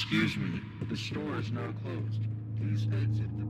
Excuse me, the store is now closed. Please exit the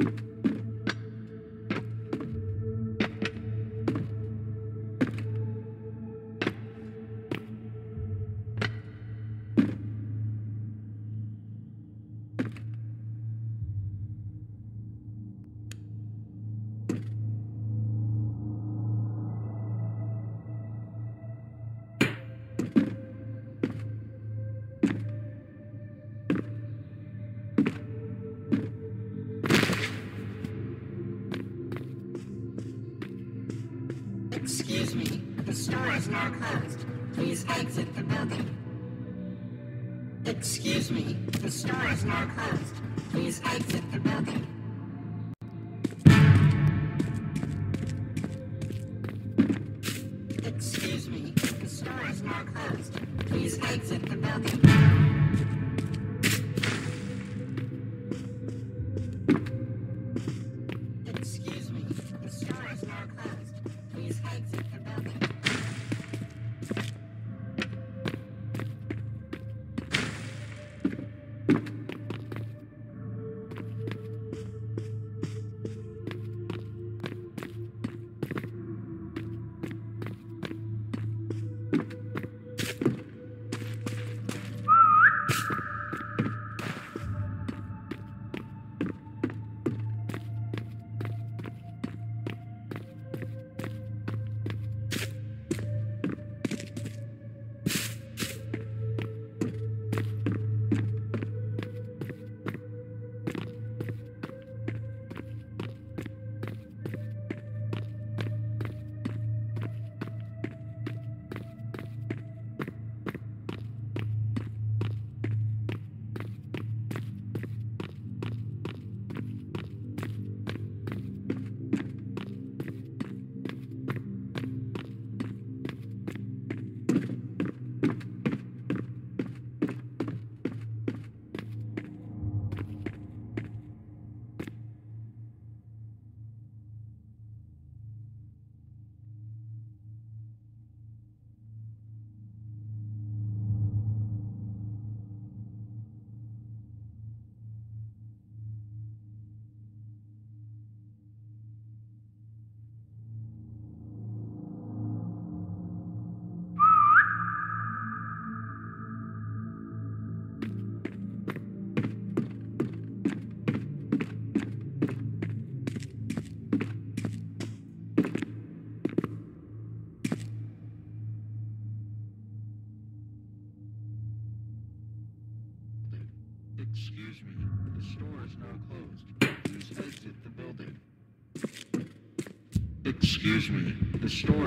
Excuse store is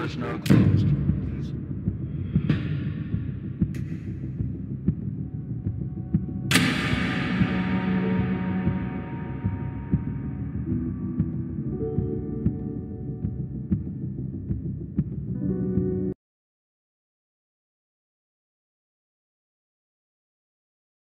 is now closed.